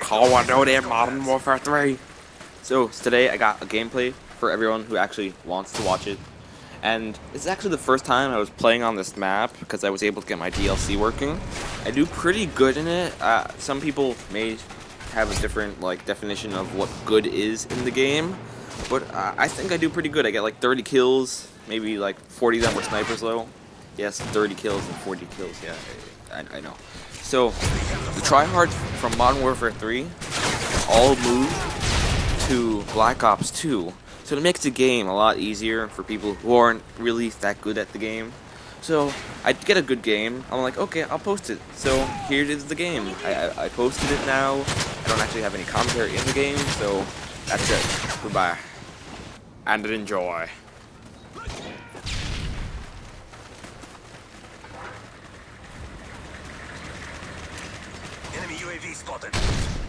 Call of Duty Modern Warfare 3. So today I got a gameplay for everyone who actually wants to watch it. And this is actually the first time I was playing on this map because I was able to get my DLC working. I do pretty good in it. Uh, some people may have a different like definition of what good is in the game, but uh, I think I do pretty good. I get like 30 kills, maybe like 40 of them were snipers though. Yes, 30 kills and 40 kills. Yeah, I, I know. So the tryhards from Modern Warfare 3 all moved to Black Ops 2. So it makes the game a lot easier for people who aren't really that good at the game. So I get a good game. I'm like, okay, I'll post it. So here is the game. I, I posted it now. I don't actually have any commentary in the game, so that's it. Goodbye. And enjoy. Enemy UAV spotted.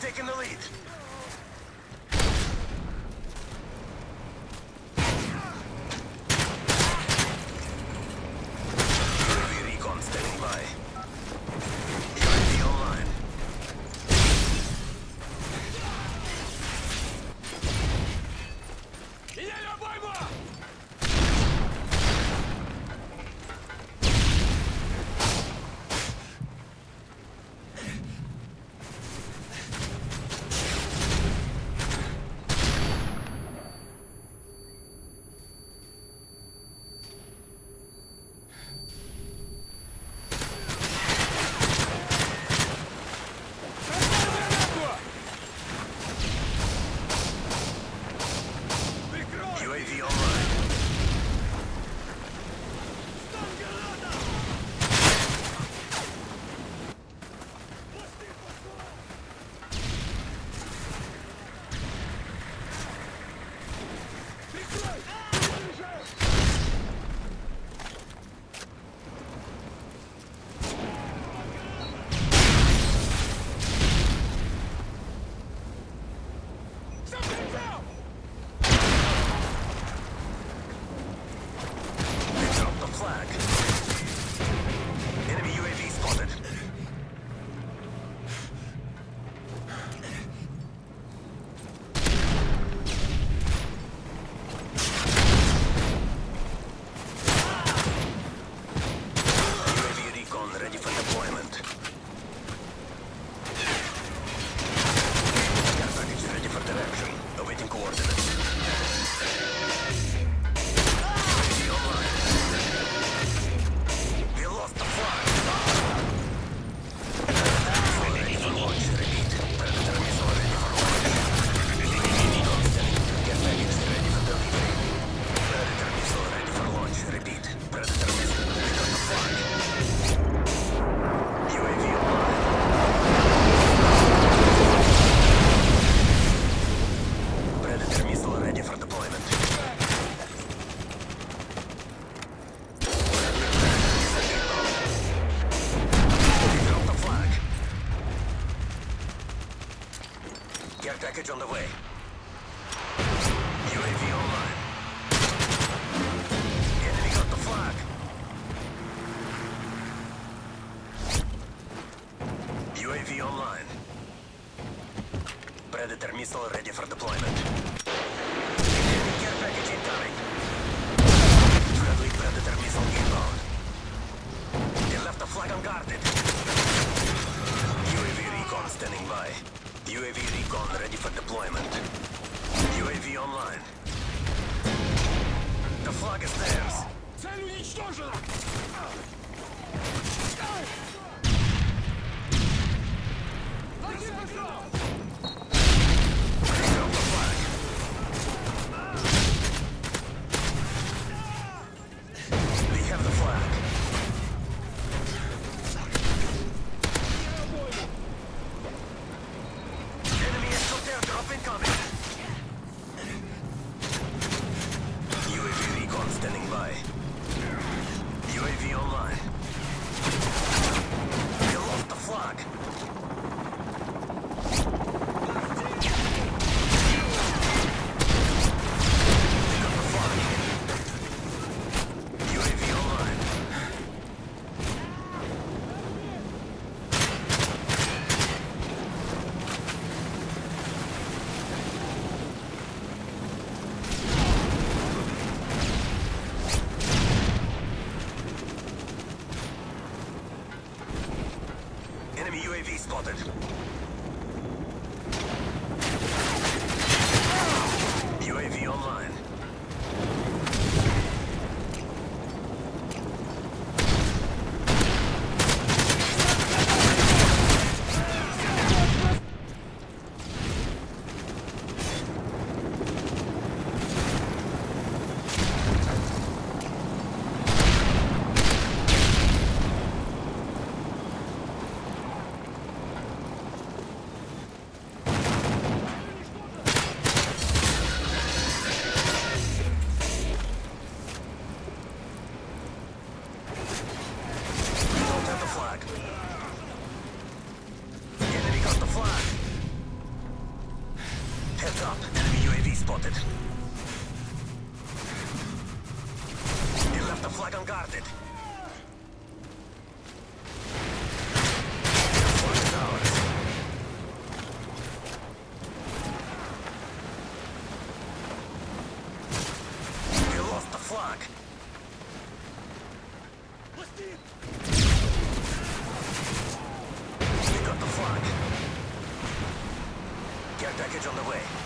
Taken the lead. Package on the way. UAV online. Enemy got the flag. UAV online. Predator missile ready for deployment. Flag unguarded. UAV recon standing by. UAV recon ready for UAV online. heavy spotted. UAV spotted. You left the flag unguarded. Flag. Got the flag. Package on the way.